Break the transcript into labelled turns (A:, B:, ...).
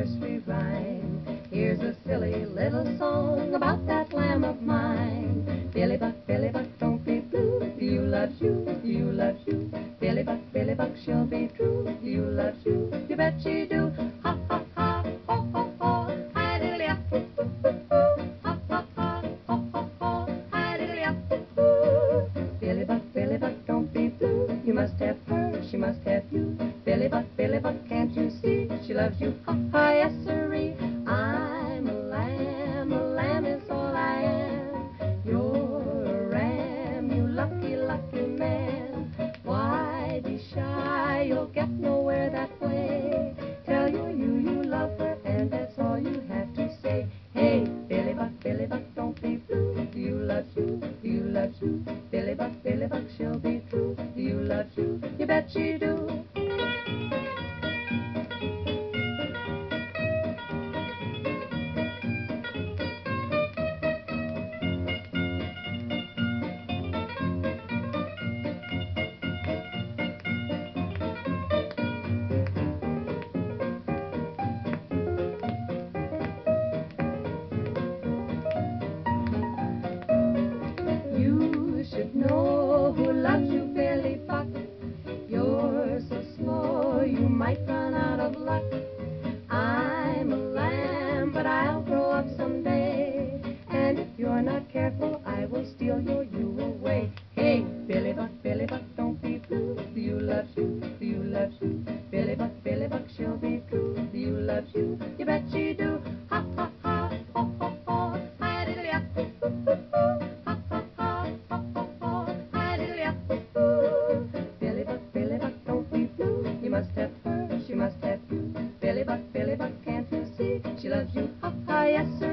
A: nursery rhyme. Here's a silly little song about that lamb of mine. Billy Buck, Billy Buck, don't be blue. You love you, you love you. Billy Buck, Billy Buck, she'll be true. You love you, you bet she do. Ha ha ha, ho ho ho, hi diddly up. Ha ha ha, ho ho ho, hi diddly up. Billy Buck, Billy Buck, don't be blue. You must have her, she must have you. Billy Buck, Billy Buck, can't you see she loves you? Ha. You'll get nowhere that way. Tell your ewe you love her, and that's all you have to say. Hey, Billy Buck, Billy Buck, don't be blue. You love you, you love you. Billy Buck, Billy Buck, she'll be true. You love you, you bet she do. Might run out of luck. I'm a lamb, but I'll grow up someday. And if you're not careful, I will steal your ewe away. Hey, Billy Buck, Billy Buck, don't be blue. You love you, you love you. Billy Buck, Billy Buck, she'll be true. You love you, you bet she do. Loves you, ha, yes sir.